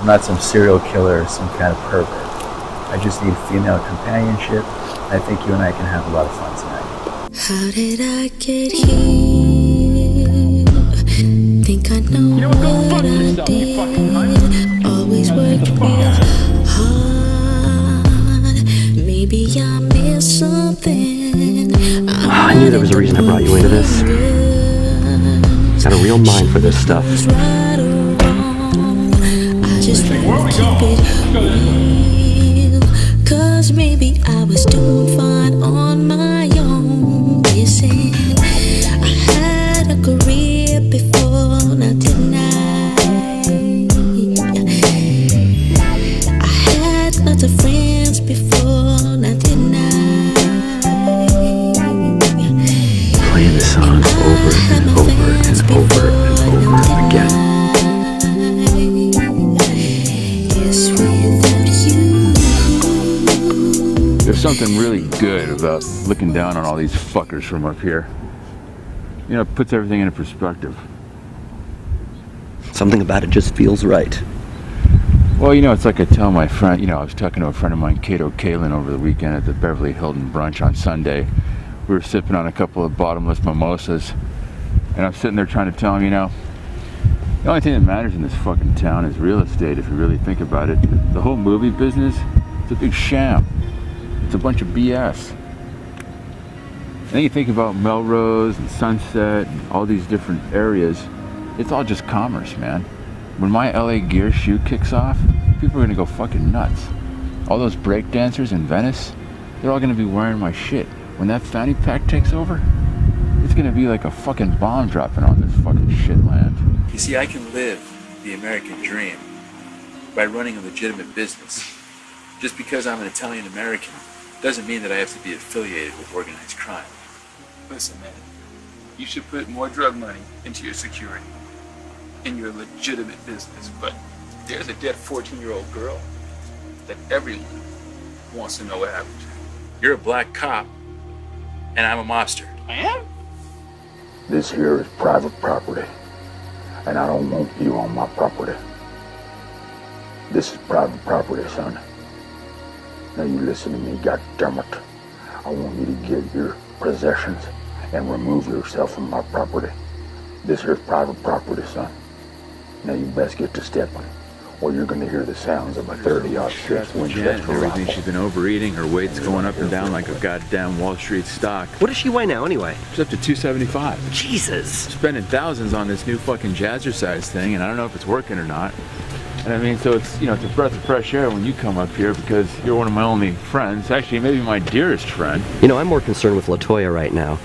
I'm not some serial killer or some kind of pervert. I just need female companionship. I think you and I can have a lot of fun tonight. How did I get here? Think I know, You know what? What fuck I yourself, you did. fucking cunt. Always worked real hard. Maybe I missed something. I, I knew there was a reason I brought you into this. Got a real mind for this stuff. Just Where wanna keep it Let's go this way. real. Cause maybe I was doing fine on my own. Listen, I had a career before, now didn't I? Had lots of friends before, now I? Playing the songs over and over and over and over again. There's something really good about looking down on all these fuckers from up here. You know, it puts everything into perspective. Something about it just feels right. Well, you know, it's like I tell my friend, you know, I was talking to a friend of mine, Kato Kaelin, over the weekend at the Beverly Hilton brunch on Sunday. We were sipping on a couple of bottomless mimosas, and I'm sitting there trying to tell him, you know, the only thing that matters in this fucking town is real estate, if you really think about it. The whole movie business, it's a big sham. It's a bunch of BS. And then you think about Melrose and Sunset and all these different areas, it's all just commerce, man. When my LA Gear shoe kicks off, people are gonna go fucking nuts. All those break dancers in Venice, they're all gonna be wearing my shit. When that fanny pack takes over, it's gonna be like a fucking bomb dropping on this fucking shit land. You see, I can live the American dream by running a legitimate business. Just because I'm an Italian American doesn't mean that I have to be affiliated with organized crime. Listen, man, you should put more drug money into your security, in your legitimate business. But there's a dead 14 year old girl that everyone wants to know what happened to. You're a black cop, and I'm a mobster. I am? This here is private property, and I don't want you on my property. This is private property, son. Now you listen to me, goddammit. I want you to get your possessions and remove yourself from my property. This here's private property, son. Now you best get to stepping, or you're gonna hear the sounds of a 30-06 Winchester everything she's been overeating, her weight's going up and down like a goddamn Wall Street stock. What does she weigh now, anyway? She's up to 275. Jesus. spending thousands on this new fucking jazzercise thing, and I don't know if it's working or not. And I mean, so it's you know it's a breath of fresh air when you come up here because you're one of my only friends, actually maybe my dearest friend. You know, I'm more concerned with Latoya right now.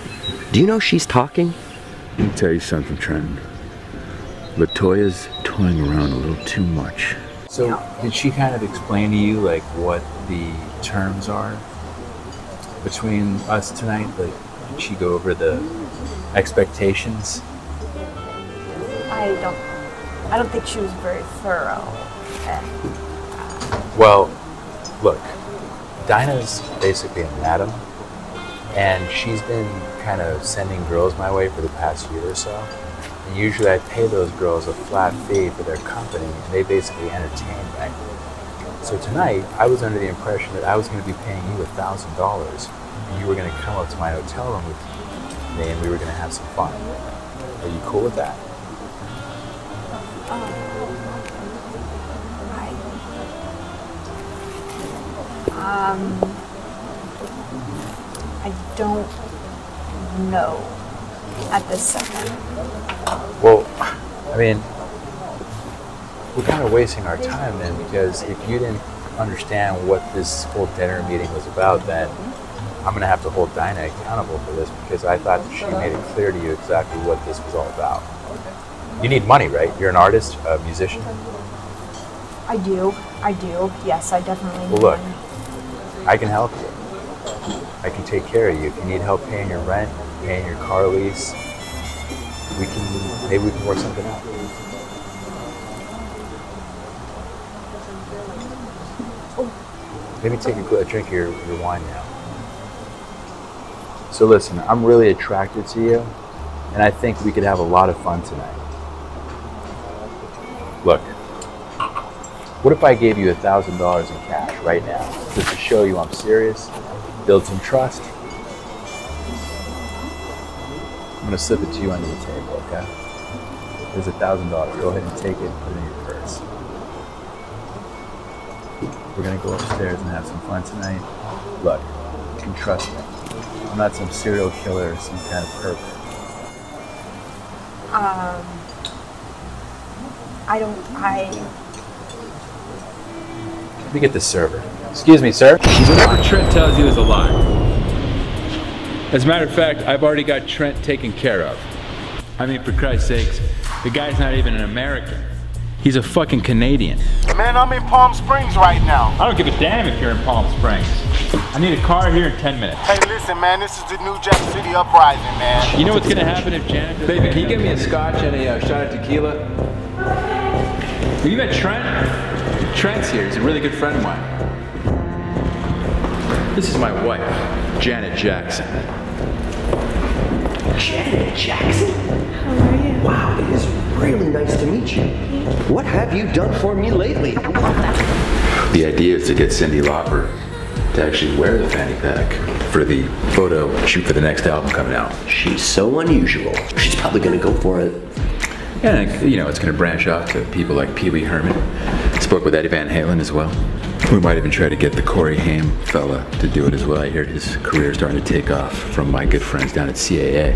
Do you know she's talking? Let me tell you something, Trenton. Latoya's toying around a little too much. So, did she kind of explain to you like what the terms are between us tonight? Like, did she go over the expectations? I don't. I don't think she was very thorough. Uh, well, look, Dinah's basically a madam, and she's been kind of sending girls my way for the past year or so. And usually I pay those girls a flat fee for their company, and they basically entertain me. So tonight, I was under the impression that I was going to be paying you a thousand dollars, and you were going to come up to my hotel room with me, and we were going to have some fun. Are you cool with that? Um, I don't know at this second. Well, I mean, we're kind of wasting our time then because if you didn't understand what this whole dinner meeting was about, then I'm going to have to hold Dinah accountable for this because I thought that she made it clear to you exactly what this was all about. You need money, right? You're an artist, a musician. I do. I do. Yes, I definitely Well, need look. money. I can help you. I can take care of you. If you need help paying your rent, paying your car lease, we can maybe we can work something out. Oh. Maybe take a, a drink of your, your wine now. So listen, I'm really attracted to you, and I think we could have a lot of fun tonight. Look, What if I gave you a thousand dollars in cash right now, just to show you I'm serious, build some trust? I'm gonna slip it to you under the table, okay? There's a thousand dollars. Go ahead and take it and put it in your purse. We're gonna go upstairs and have some fun tonight. Look, you can trust me. I'm not some serial killer or some kind of pervert. Um, I don't. I. Let me get the server. Excuse me, sir. Whatever Trent tells you is a lie. As a matter of fact, I've already got Trent taken care of. I mean, for Christ's sakes, the guy's not even an American. He's a fucking Canadian. Man, I'm in Palm Springs right now. I don't give a damn if you're in Palm Springs. I need a car here in 10 minutes. Hey, listen, man, this is the New Jack City uprising, man. You know what's gonna happen if Janet doesn't Baby, can you get me a scotch and a uh, shot of tequila? Have you met Trent? Trent's here. He's a really good friend of mine. This is my wife, Janet Jackson. Janet Jackson? How are you? Wow, it is really nice to meet you. What have you done for me lately? The idea is to get Cyndi Lauper to actually wear the fanny pack for the photo shoot for the next album coming out. She's so unusual. She's probably gonna go for it. And, you know, it's going to branch off to people like Pee Wee Herman. Spoke with Eddie Van Halen as well. We might even try to get the Corey Haim fella to do it as well. I hear his career starting to take off from my good friends down at CAA.